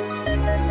Música